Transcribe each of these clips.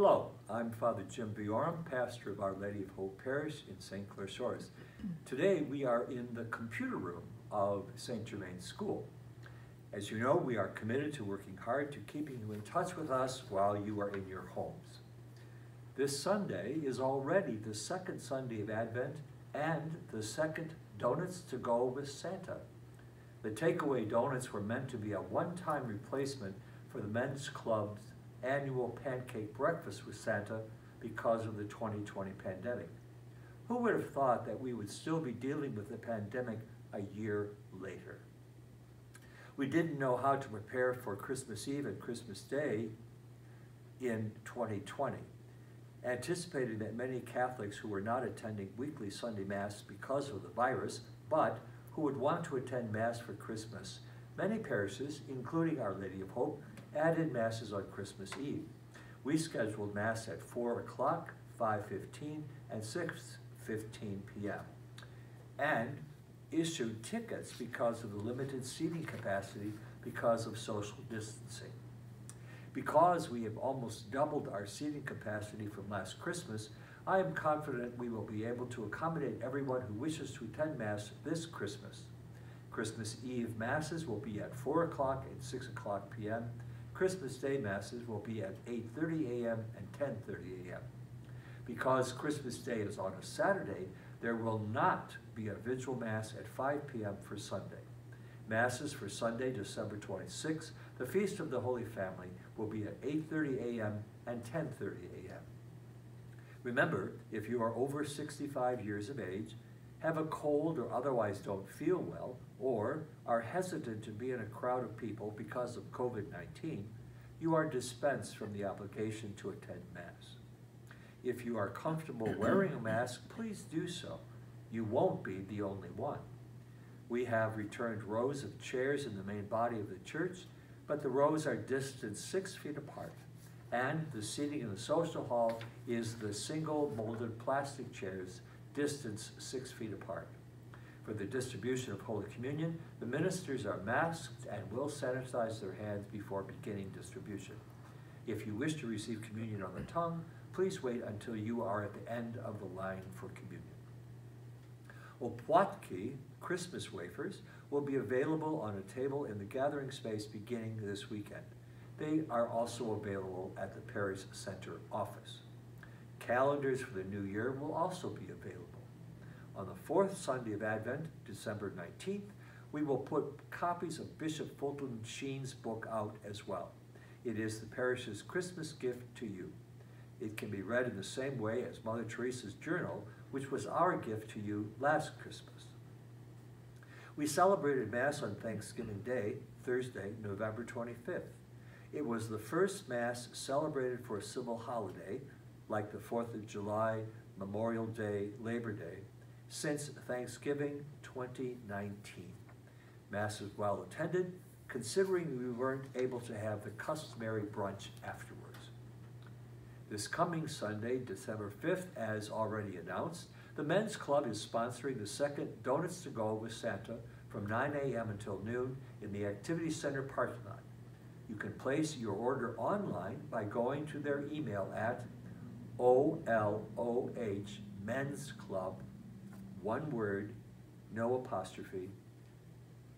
Hello, I'm Father Jim Bjorum, pastor of Our Lady of Hope Parish in St. Clair Shores. Today we are in the computer room of St. Germaine School. As you know, we are committed to working hard to keeping you in touch with us while you are in your homes. This Sunday is already the second Sunday of Advent and the second Donuts to Go with Santa. The takeaway donuts were meant to be a one-time replacement for the men's club's annual pancake breakfast with Santa because of the 2020 pandemic. Who would have thought that we would still be dealing with the pandemic a year later? We didn't know how to prepare for Christmas Eve and Christmas Day in 2020, anticipating that many Catholics who were not attending weekly Sunday Mass because of the virus, but who would want to attend Mass for Christmas. Many parishes, including Our Lady of Hope, added Masses on Christmas Eve. We scheduled Mass at 4 o'clock, 5.15, and 6.15 p.m. and issued tickets because of the limited seating capacity because of social distancing. Because we have almost doubled our seating capacity from last Christmas, I am confident we will be able to accommodate everyone who wishes to attend Mass this Christmas. Christmas Eve Masses will be at 4 o'clock and 6 o'clock p.m. Christmas Day Masses will be at 8.30 a.m. and 10.30 a.m. Because Christmas Day is on a Saturday, there will not be a vigil Mass at 5 p.m. for Sunday. Masses for Sunday, December 26, the Feast of the Holy Family, will be at 8.30 a.m. and 10.30 a.m. Remember, if you are over 65 years of age, have a cold or otherwise don't feel well, or are hesitant to be in a crowd of people because of COVID-19, you are dispensed from the obligation to attend Mass. If you are comfortable wearing a mask, please do so. You won't be the only one. We have returned rows of chairs in the main body of the church, but the rows are distanced six feet apart, and the seating in the social hall is the single molded plastic chairs distanced six feet apart. For the distribution of Holy Communion, the ministers are masked and will sanitize their hands before beginning distribution. If you wish to receive communion on the tongue, please wait until you are at the end of the line for communion. Opłatki, Christmas wafers, will be available on a table in the gathering space beginning this weekend. They are also available at the Parish Center office. Calendars for the new year will also be available. On the fourth Sunday of Advent, December 19th, we will put copies of Bishop Fulton Sheen's book out as well. It is the parish's Christmas gift to you. It can be read in the same way as Mother Teresa's journal, which was our gift to you last Christmas. We celebrated Mass on Thanksgiving Day, Thursday, November 25th. It was the first Mass celebrated for a civil holiday, like the 4th of July, Memorial Day, Labor Day, since Thanksgiving 2019. Mass was well attended, considering we weren't able to have the customary brunch afterwards. This coming Sunday, December 5th, as already announced, the Men's Club is sponsoring the second Donuts to Go with Santa from 9 a.m. until noon in the Activity Center parking lot. You can place your order online by going to their email at OLOH Men's Club, one word, no apostrophe,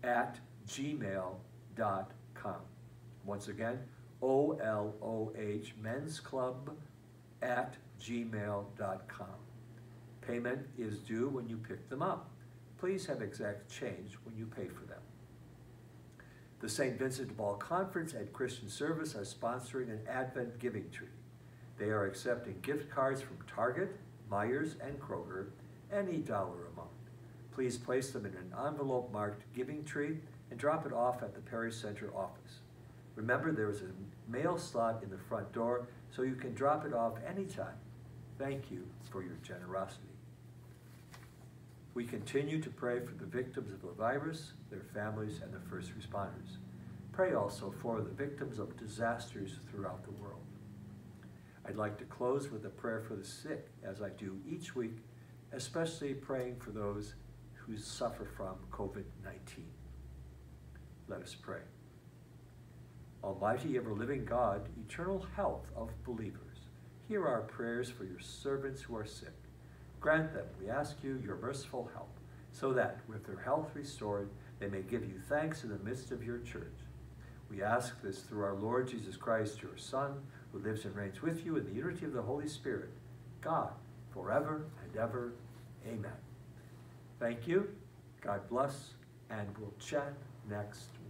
at gmail.com. Once again, O-L-O-H, Men's Club at gmail.com. Payment is due when you pick them up. Please have exact change when you pay for them. The St. Vincent de Paul Conference and Christian Service are sponsoring an Advent giving tree. They are accepting gift cards from Target, Meijer's, and Kroger, any dollar amount. Please place them in an envelope marked Giving Tree and drop it off at the Parish Center office. Remember, there is a mail slot in the front door, so you can drop it off anytime. Thank you for your generosity. We continue to pray for the victims of the virus, their families, and the first responders. Pray also for the victims of disasters throughout the world. I'd like to close with a prayer for the sick, as I do each week, especially praying for those who suffer from COVID-19. Let us pray. Almighty ever living God, eternal health of believers, hear our prayers for your servants who are sick. Grant them, we ask you, your merciful help, so that, with their health restored, they may give you thanks in the midst of your church. We ask this through our Lord Jesus Christ, your Son, who lives and reigns with you in the unity of the Holy Spirit, God, forever and ever. Amen. Thank you. God bless, and we'll chat next.